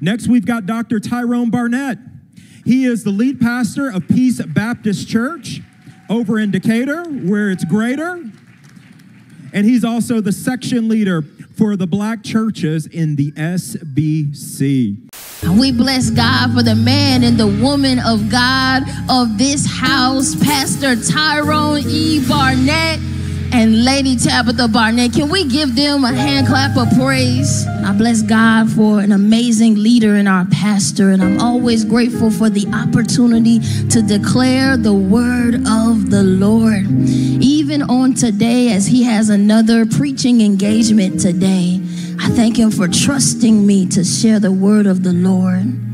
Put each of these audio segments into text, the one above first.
Next, we've got Dr. Tyrone Barnette. He is the lead pastor of Peace Baptist Church over in Decatur, where it's greater. And he's also the section leader for the black churches in the SBC. We bless God for the man and the woman of God of this house, Pastor Tyrone E. Barnette and Lady Tabitha Barnette. Can we give them a hand clap of praise? I bless God for an amazing leader in our pastor, and I'm always grateful for the opportunity to declare the word of the Lord. Even on today, as he has another preaching engagement today, I thank him for trusting me to share the word of the Lord.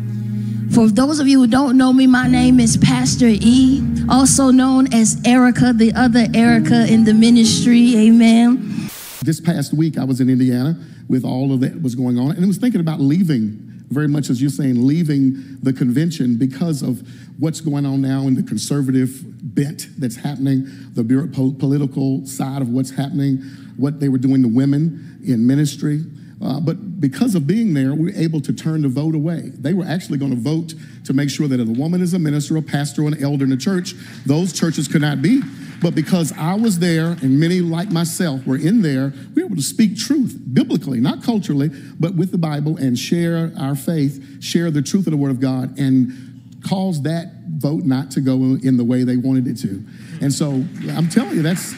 For those of you who don't know me, my name is Pastor E, also known as Erica, the other Erica in the ministry. Amen. This past week, I was in Indiana with all of that was going on, and I was thinking about leaving. Very much as you're saying, leaving the convention because of what's going on now in the conservative bent that's happening, the political side of what's happening, what they were doing to women in ministry. Uh, but because of being there, we were able to turn the vote away. They were actually going to vote to make sure that if a woman is a minister, a pastor, or an elder in the church, those churches could not be. But because I was there, and many like myself were in there, we were able to speak truth biblically, not culturally, but with the Bible and share our faith, share the truth of the Word of God, and cause that vote not to go in the way they wanted it to. And so I'm telling you, that's